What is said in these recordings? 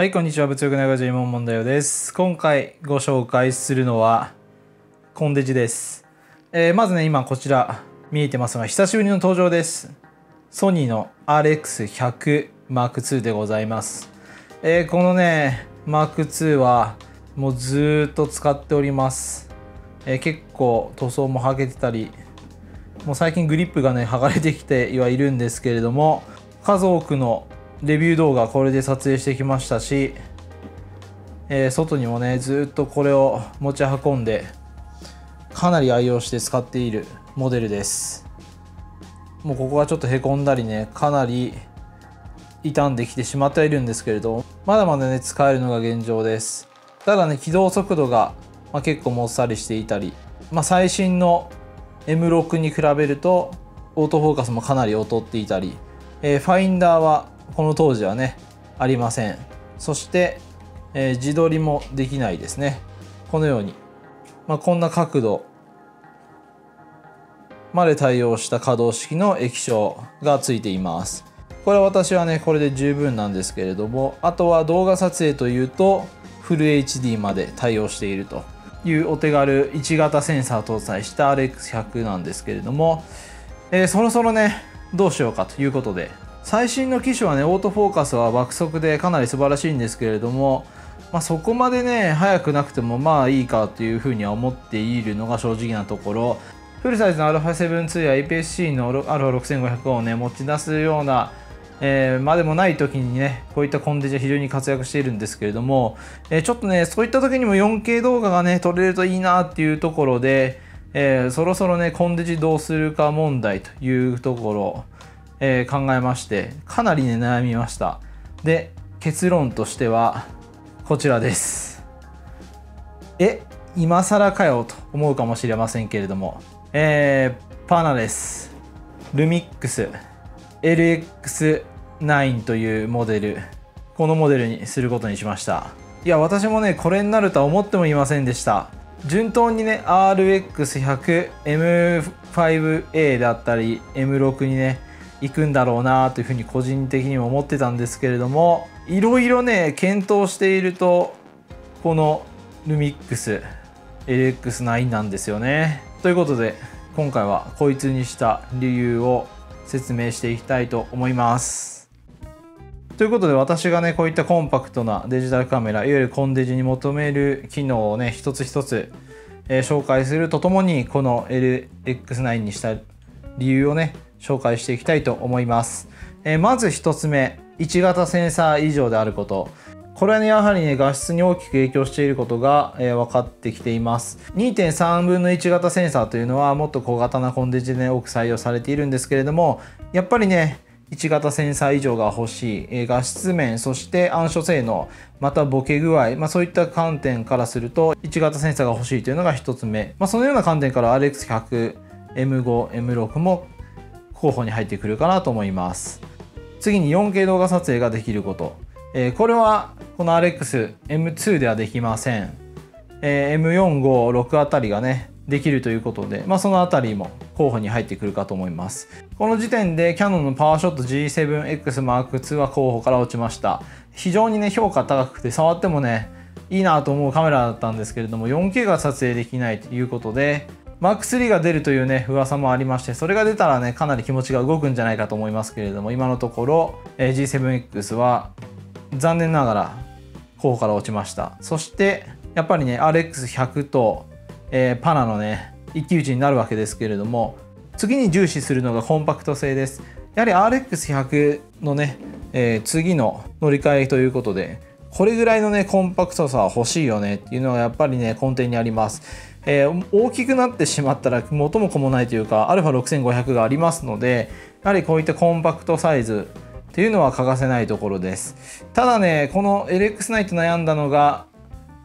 はい、こんにちは。物欲長ジモン問題よです。今回ご紹介するのは、コンデジです。えーまずね、今こちら見えてますが、久しぶりの登場です。ソニーの RX100M2 でございます。えーこのね、M2 はもうずっと使っております。えー結構塗装も剥げてたり、もう最近グリップがね剥がれてきてはいるんですけれども数多くのレビュー動画これで撮影してきましたし、えー外にもねずっとこれを持ち運んでかなり愛用して使っているモデルです。もうここがちょっとへこんだりねかなり傷んできてしまっているんですけれどまだまだね使えるのが現状です。ただね起動速度が、まあ、結構もっさりしていたり、まあ、最新の M6 に比べるとオートフォーカスもかなり劣っていたり、えーファインダーはこの当時はねありません。そして、えー自撮りもできないですね。このように、まあ、こんな角度。まで対応した可動式の液晶がついています。これは私はねこれで十分なんですけれどもあとは動画撮影というとフル HD まで対応しているというお手軽1型センサー搭載した RX100 なんですけれども、えーそろそろねどうしようかということで最新の機種はねオートフォーカスは爆速でかなり素晴らしいんですけれども、まあ、そこまでね速くなくてもまあいいかというふうには思っているのが正直なところ。フルサイズの α7-2 や APS-C の α6500 をね持ち出すようなえーまあでもない時にねこういったコンデジは非常に活躍しているんですけれども、えーちょっとねそういった時にも 4K 動画がね撮れるといいなっていうところで、えーそろそろねコンデジどうするか問題というところ、えー考えましてかなりね悩みました。で結論としてはこちらです。え今更かよと思うかもしれませんけれども、えーパナですルミックス LX9 というモデル。このモデルにすることにしました。いや私もねこれになるとは思ってもいませんでした。順当にね RX100M5A だったり M6 にね行くんだろうなというふうに個人的にも思ってたんですけれどもいろいろね検討しているとこのルミックス LX9 なんですよね。ということで今回はこいつにした理由を説明していきたいと思います。ということで私がねこういったコンパクトなデジタルカメラいわゆるコンデジに求める機能をね一つ一つ、えー紹介するとともにこの LX9 にした理由をね紹介していきたいと思います、えーまず1つ目1型センサー以上であること。これはねやはりね画質に大きく影響していることが、えー分かってきています。2.3分の1型センサーというのはもっと小型なコンデジで、ね、多く採用されているんですけれどもやっぱりね1型センサー以上が欲しい、えー画質面そして暗所性能またボケ具合、まあ、そういった観点からすると1型センサーが欲しいというのが1つ目、まあ、そのような観点から RX100M5M6 も候補に入ってくるかなと思います。次に 4K 動画撮影ができること、えーこれはこの RX-M2 ではできません、えー M456 あたりがねできるということで、まあ、そのあたりも候補に入ってくるかと思います。この時点でキヤノンのパワーショット G7X-M2 は候補から落ちました。非常にね評価高くて触ってもねいいなと思うカメラだったんですけれども 4K が撮影できないということで MAX3 が出るというね噂もありましてそれが出たらねかなり気持ちが動くんじゃないかと思いますけれども今のところ、え G7X は残念ながら候補から落ちました。そしてやっぱりね RX100 と、えーパナのね一騎打ちになるわけですけれども次に重視するのがコンパクト性です。やはり RX100 のね、えー次の乗り換えということでこれぐらいのねコンパクトさは欲しいよねっていうのがやっぱりね根底にあります、えー大きくなってしまったら元も子もないというか α6500 がありますのでやはりこういったコンパクトサイズっていうのは欠かせないところです。ただねこの LX9 と悩んだのが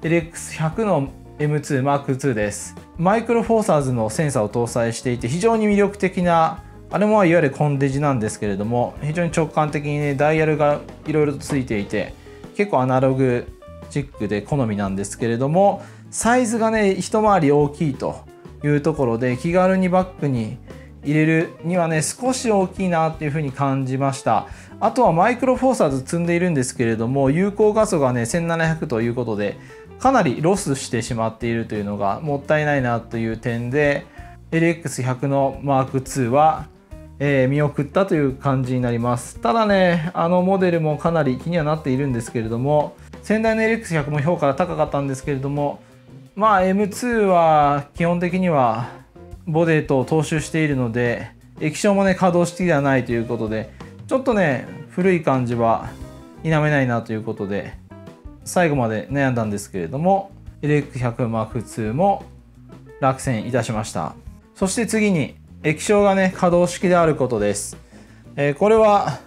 LX100 の M2 M2 です。マイクロフォーサーズのセンサーを搭載していて非常に魅力的なあれもいわゆるコンデジなんですけれども非常に直感的にねダイヤルがいろいろとついていて結構アナログチックで好みなんですけれどもサイズがね一回り大きいというところで気軽にバッグに入れるにはね少し大きいなっていうふうに感じました。あとはマイクロフォーサーズ積んでいるんですけれども有効画素がね1700ということでかなりロスしてしまっているというのがもったいないなという点で LX100 の Mark II は、えー、見送ったという感じになります。ただねあのモデルもかなり気にはなっているんですけれども先代の LX100 も評価が高かったんですけれどもまあ M2 は基本的にはボディと踏襲しているので液晶もね稼働式ではないということでちょっとね古い感じは否めないなということで最後まで悩んだんですけれども LX100M2 も落選いたしました。そして次に液晶がね可動式であることです、えー、これは、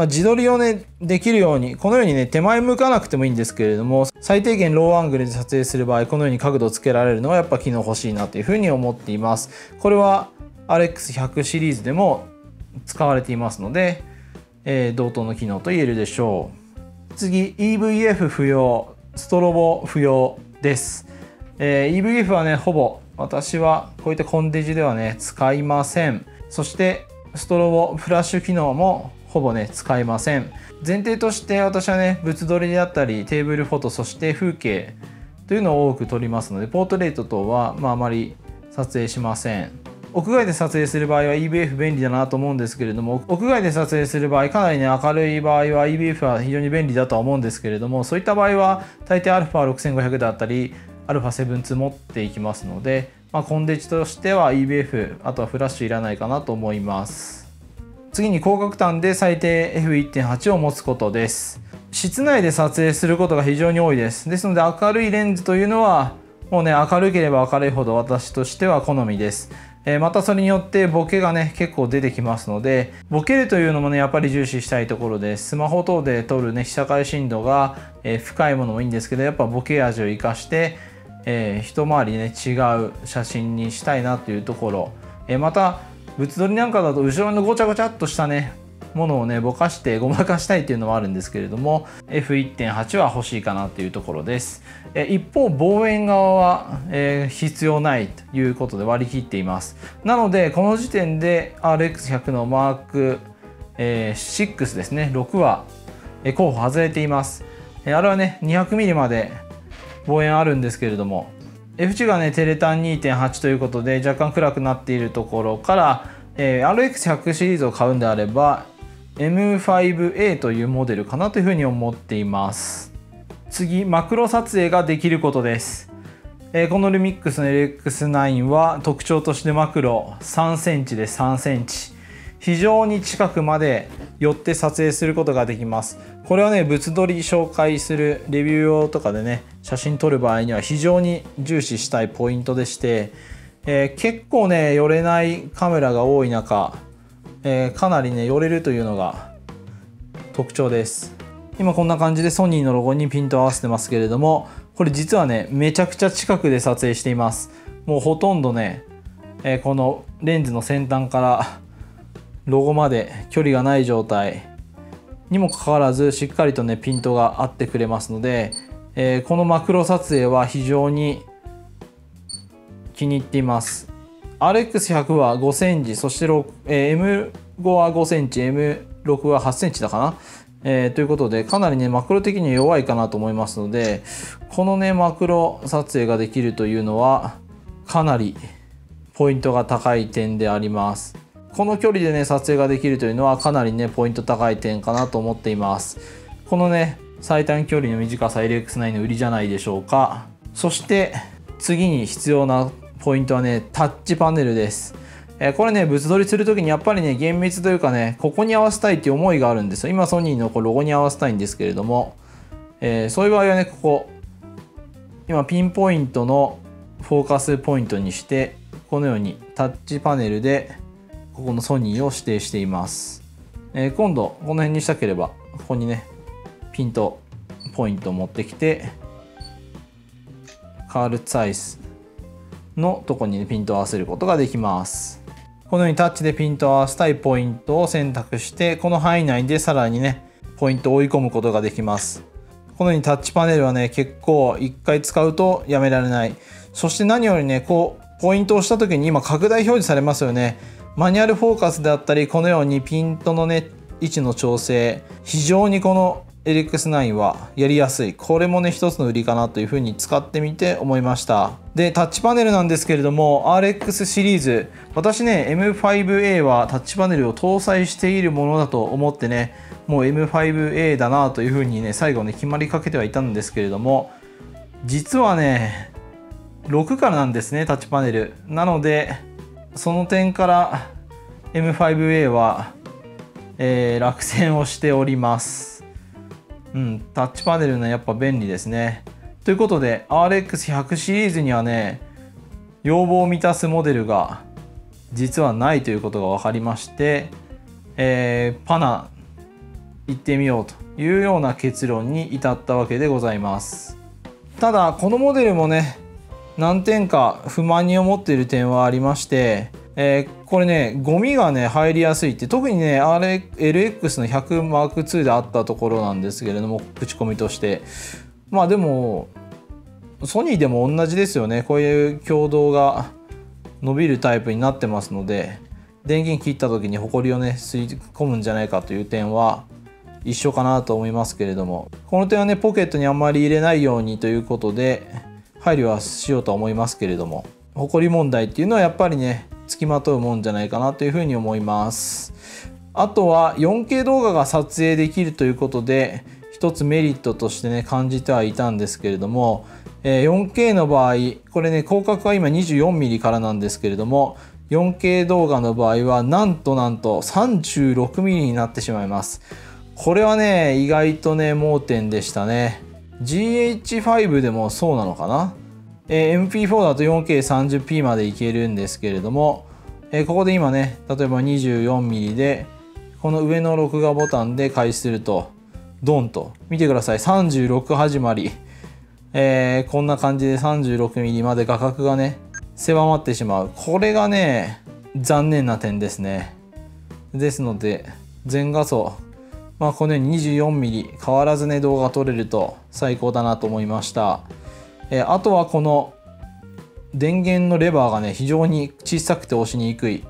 まあ、自撮りをねできるようにこのようにね手前向かなくてもいいんですけれども最低限ローアングルで撮影する場合このように角度をつけられるのはやっぱ機能欲しいなというふうに思っています。これは RX100 シリーズでも使われていますので、えー、同等の機能と言えるでしょう。次 EVF 不要ストロボ不要です、えー、EVF はねほぼ私はこういったコンデジではね使いません。そしてストロボフラッシュ機能もほぼね使いません。前提として私はね物撮りであったりテーブルフォトそして風景というのを多く撮りますのでポートレート等は、まあ、あまり撮影しません。屋外で撮影する場合は EBF 便利だなと思うんですけれども屋外で撮影する場合かなりね明るい場合は EBF は非常に便利だとは思うんですけれどもそういった場合は大抵 α6500 だったり α7-2 持っていきますので、まあ、コンデジとしては EBF あとはフラッシュいらないかなと思います。次に広角端で最低 F1.8 を持つことです。室内で撮影することが非常に多いです。ですので明るいレンズというのはもうね明るければ明るいほど私としては好みです。えまたそれによってボケがね結構出てきますのでボケるというのもねやっぱり重視したいところです。スマホ等で撮るね被写界深度が、え深いものもいいんですけどやっぱボケ味を生かして、えー、一回りね違う写真にしたいなというところ、えまた物撮りなんかだと後ろのごちゃごちゃっとしたねものをねぼかしてごまかしたいっていうのもあるんですけれども F1.8 は欲しいかなっていうところです。一方望遠側は、えー、必要ないということで割り切っています。なのでこの時点で RX100 のマーク、えー、6ですね6は、候補外れています。あれはね 200mm まで望遠あるんですけれども F 値がねテレタン2.8ということで若干暗くなっているところから、えー、RX100 シリーズを買うんであれば M5A というモデルかなというふうに思っています。次マクロ撮影ができることです、えー、このルミックスの LX9 は特徴としてマクロ3センチで3センチ。非常に近くまで寄って撮影することができます。これはね物撮り紹介するレビュー用とかでね写真撮る場合には非常に重視したいポイントでして、えー、結構ね寄れないカメラが多い中えー、かなりね寄れるというのが特徴です。今こんな感じでソニーのロゴにピント合わせてますけれどもこれ実はねめちゃくちゃ近くで撮影しています。もうほとんどね、えー、このレンズの先端からロゴまで距離がない状態にもかかわらずしっかりとねピントが合ってくれますので、えー、このマクロ撮影は非常に気に入っています RX100 は5センチ、そして、えー、M5 は5センチ、M6 は8センチだかな。えー、ということで、かなりね、マクロ的には弱いかなと思いますので、このね、マクロ撮影ができるというのは、かなりポイントが高い点であります。この距離でね、撮影ができるというのは、かなりね、ポイント高い点かなと思っています。このね、最短距離の短さ LX9 の売りじゃないでしょうか。そして、次に必要なポイントはね、タッチパネルです。えこれね、物撮りするときにやっぱりね、厳密というかね、ここに合わせたいっていう思いがあるんですよ。今、ソニーのこうロゴに合わせたいんですけれども、えー、そういう場合はね、ここ、今、ピンポイントのフォーカスポイントにして、このようにタッチパネルで、ここのソニーを指定しています。えー、今度、この辺にしたければ、ここにね、ピント、ポイントを持ってきて、カールツァイスのとこに、ね、ピントを合わせることができます。このようにタッチでピントを合わせたいポイントを選択してこの範囲内でさらにねポイントを追い込むことができます。このようにタッチパネルはね結構1回使うとやめられない。そして何よりねこうポイントを押した時に今拡大表示されますよね。マニュアルフォーカスであったりこのようにピントのね位置の調整。非常にこの LX9 はやりやすい。これもね一つの売りかなというふうに使ってみて思いました。でタッチパネルなんですけれども RX シリーズ私ね M5A はタッチパネルを搭載しているものだと思ってねもう M5A だなというふうにね最後ね決まりかけてはいたんですけれども実はね6からなんですねタッチパネル。なのでその点から M5A は、えー、落選をしております。うんタッチパネルねやっぱ便利ですね。ということで RX100 シリーズにはね要望を満たすモデルが実はないということが分かりまして、えー、パナ行ってみようというような結論に至ったわけでございます。ただこのモデルもね何点か不満に思っている点はありまして、えー、これねゴミがね入りやすいって特にね LX の 100M2 であったところなんですけれども口コミとして。まあでもソニーでも同じですよね。こういう共同が伸びるタイプになってますので電源切った時にホコリをね吸い込むんじゃないかという点は一緒かなと思いますけれども。この点はねポケットにあんまり入れないようにということで配慮はしようとは思いますけれどもホコリ問題っていうのはやっぱりねつきまとうもんじゃないかなというふうに思います。あとは 4K 動画が撮影できるということで一つメリットとしてね感じてはいたんですけれども 4K の場合これね広角は今 24mm からなんですけれども 4K 動画の場合はなんとなんと 36mm になってしまいます。これはね意外とね盲点でしたね。GH5 でもそうなのかな、えー、MP4 だと 4K30p までいけるんですけれども、えー、ここで今ね例えば 24mm でこの上の録画ボタンで開始するとドンと見てください。36始まり、えー、こんな感じで 36mm まで画角がね狭まってしまう。これがね残念な点ですね。ですので全画素まあ、このように 24mm 変わらずね動画撮れると最高だなと思いました、えー、あとはこの電源のレバーがね非常に小さくて押しにくい。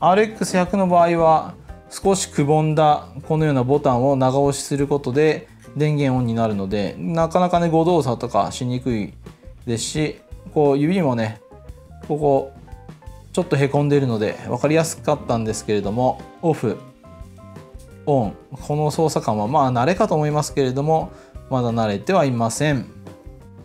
RX100 の場合は少しくぼんだこのようなボタンを長押しすることで電源オンになるのでなかなかね誤動作とかしにくいですしこう指もねここちょっとへこんでいるので分かりやすかったんですけれどもオフ。オン。この操作感はまあ慣れかと思いますけれどもまだ慣れてはいません。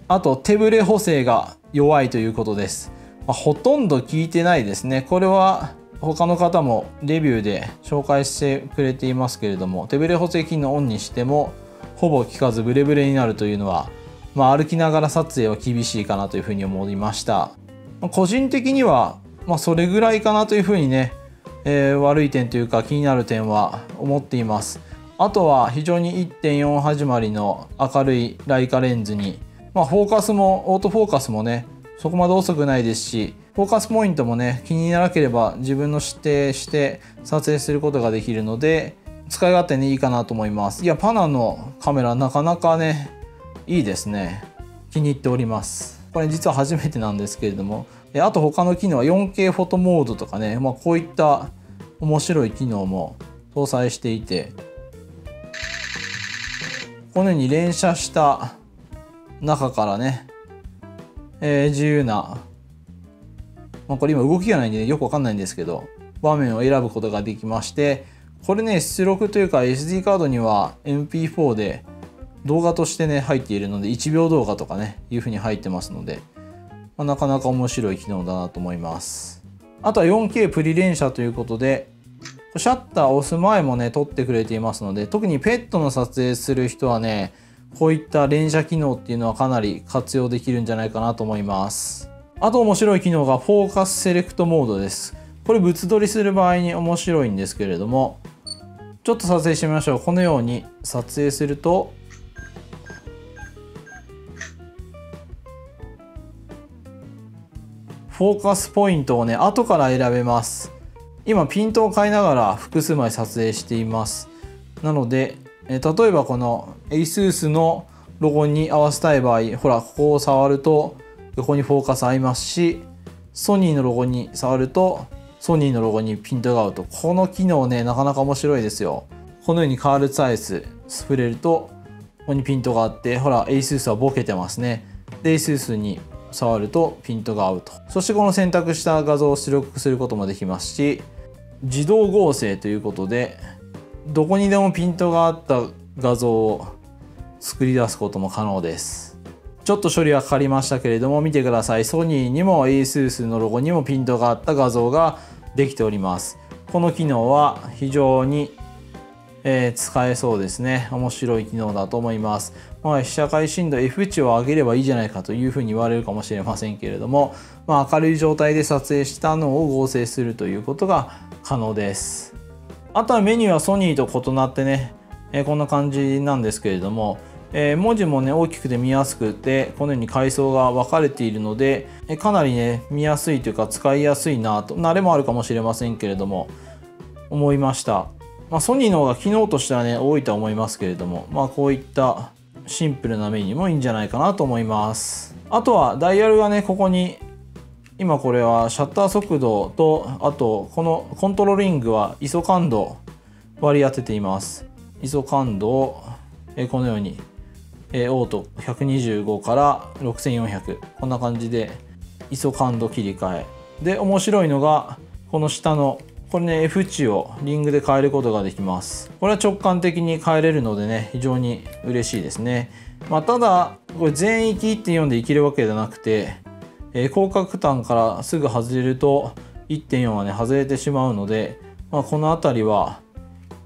あと手ブレ補正が弱いということです、まあ、ほとんど効いてないですね。これは他の方もレビューで紹介してくれていますけれども手ブレ補正機能オンにしてもほぼ効かずブレブレになるというのは、まあ、歩きながら撮影は厳しいかなというふうに思いました。個人的には、まあ、それぐらいかなというふうにねえー、悪い点というか気になる点は思っています。あとは非常に1.4始まりの明るいライカレンズに、まあ、フォーカスもオートフォーカスもねそこまで遅くないですしフォーカスポイントもね気にならなければ自分の指定して撮影することができるので使い勝手にいいかなと思います。いやパナのカメラなかなかねいいですね。気に入っております。これ実は初めてなんですけれどもあと他の機能は 4K フォトモードとかね、まあ、こういった面白い機能も搭載していてこのように連写した中からね、えー、自由な、まあ、これ今動きがないんで、ね、よくわかんないんですけど場面を選ぶことができましてこれね出力というか SD カードには MP4 で動画としてね入っているので1秒動画とかねいうふうに入ってますので、まあ、なかなか面白い機能だなと思います。あとは 4K プリ連写ということで、シャッターを押す前もね、撮ってくれていますので、特にペットの撮影する人はね、こういった連写機能っていうのはかなり活用できるんじゃないかなと思います。あと面白い機能がフォーカスセレクトモードです。これ物撮りする場合に面白いんですけれども、ちょっと撮影してみましょう。このように撮影すると、フォーカスポイントをね後から選べます。今ピントを変えながら複数枚撮影しています。なのでえ例えばこの ASUS のロゴに合わせたい場合ほらここを触ると横にフォーカス合いますしソニーのロゴに触るとソニーのロゴにピントが合うと。この機能ねなかなか面白いですよ。このようにカールツアイス触れるとここにピントがあってほら ASUS はボケてますね。で ASUS に触るとピントが合うと。そしてこの選択した画像を出力することもできますし自動合成ということでどこにでもピントがあった画像を作り出すことも可能です。ちょっと処理はかかりましたけれども見てください。ソニーにも ASUS のロゴにもピントがあった画像ができております。この機能は非常にえー、使えそうですね。面白い機能だと思います、まあ、被写界深度 F 値を上げればいいじゃないかというふうに言われるかもしれませんけれども、まあ、明るい状態で撮影したのを合成するということが可能です。あとはメニューはソニーと異なってね、えー、こんな感じなんですけれどもえー、文字もね大きくて見やすくてこのように階層が分かれているので、えー、かなりね見やすいというか使いやすいなと慣れもあるかもしれませんけれども思いました。まあ、ソニーの方が機能としてはね多いとは思いますけれども、まあ、こういったシンプルなメニューもいいんじゃないかなと思います。あとはダイヤルがねここに今これはシャッター速度とあとこのコントローリングは ISO 感度割り当てています。ISO 感度をこのようにえオート125から6400こんな感じで ISO 感度切り替え。で面白いのがこの下のこれね F 値をリングで変えることができます。これは直感的に変えれるのでね非常に嬉しいですね。まあ、ただこれ全域1.4でいけるわけじゃなくて、えー、広角端からすぐ外れると1.4はね外れてしまうので、まあ、この辺りは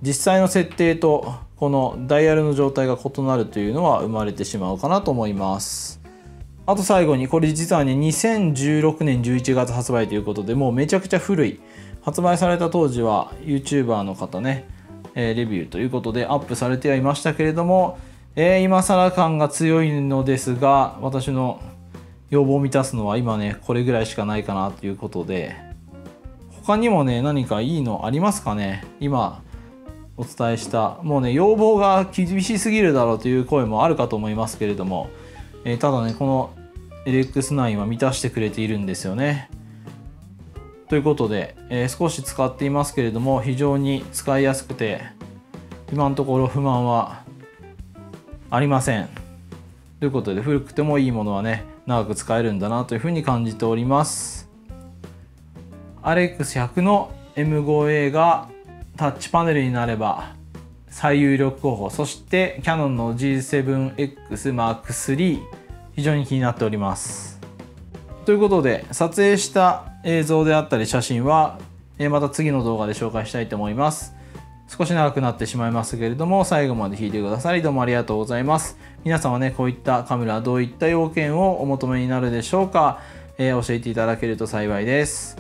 実際の設定とこのダイヤルの状態が異なるというのは生まれてしまうかなと思います。あと最後にこれ実はね2016年11月発売ということでもうめちゃくちゃ古い。発売された当時は YouTuber の方ね、えー、レビューということでアップされてはいましたけれども、えー、今更感が強いのですが私の要望を満たすのは今ねこれぐらいしかないかなということで他にもね何かいいのありますかね？今お伝えしたもうね要望が厳しすぎるだろうという声もあるかと思いますけれども、えー、ただねこの LX9 は満たしてくれているんですよね。ということで、えー、少し使っていますけれども非常に使いやすくて今のところ不満はありません。ということで古くてもいいものはね長く使えるんだなというふうに感じております。アレックス1 0 0の M5A がタッチパネルになれば最有力候補。そしてキヤノンの G7X M3 非常に気になっております。ということで撮影した映像であったり写真はまた次の動画で紹介したいと思います。少し長くなってしまいますけれども最後まで聞いてくださりどうもありがとうございます。皆さんはねこういったカメラどういった要件をお求めになるでしょうか、えー、教えていただけると幸いです。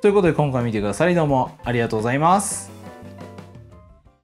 ということで今回見てくださりどうもありがとうございます。